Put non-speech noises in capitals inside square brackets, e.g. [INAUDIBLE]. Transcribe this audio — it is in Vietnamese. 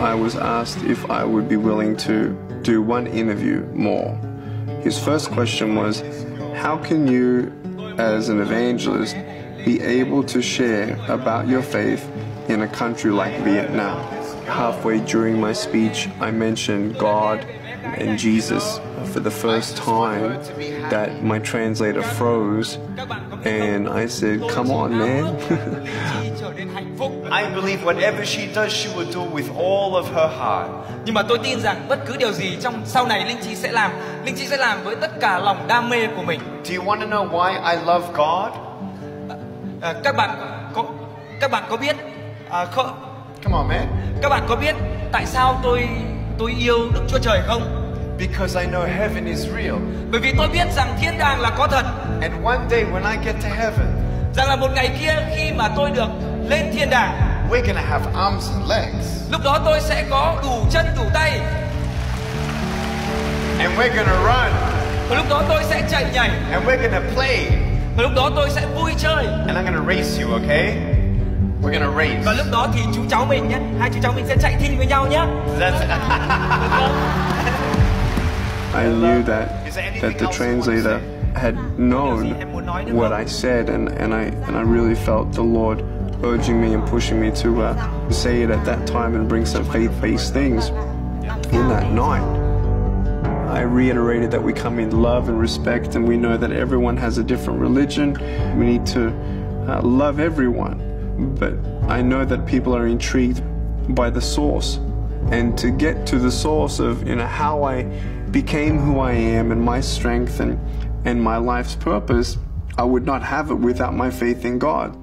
I was asked if I would be willing to do one interview more. His first question was, How can you, as an evangelist, be able to share about your faith in a country like Vietnam? Halfway during my speech, I mentioned God and Jesus for the first time that my translator froze and I said, Come on, man. [LAUGHS] I believe whatever she does, she will do with all of her heart. Nhưng mà tôi tin rằng bất cứ điều gì trong sau này Linh Chi sẽ làm, Linh Chi sẽ làm với tất cả lòng đam mê của mình. Do you want to know why I love God? À, các bạn có các bạn có biết à, không, Come on, man. các bạn có biết tại sao tôi tôi yêu Đức Chúa Trời không? Because I know heaven is real. Bởi vì tôi biết rằng thiên đàng là có thật, And one day when I get to heaven, rằng là một ngày kia khi mà tôi được lên thiên đàng, we're going to have arms and legs. lúc đó tôi sẽ có đủ chân đủ tay And we're going to run. và lúc đó tôi sẽ chạy nhảy And we're going to play. và lúc đó tôi sẽ vui chơi And I'm going to race you, okay? We're going to race. và lúc đó thì chú cháu mình nhé hai chú cháu mình sẽ chạy thi với nhau nhé That's [LAUGHS] I knew that that the translator had known what I said, and, and I and I really felt the Lord urging me and pushing me to uh, say it at that time and bring some faith-based things in that night. I reiterated that we come in love and respect, and we know that everyone has a different religion. We need to uh, love everyone, but I know that people are intrigued by the source, and to get to the source of you know how I became who I am and my strength and and my life's purpose, I would not have it without my faith in God.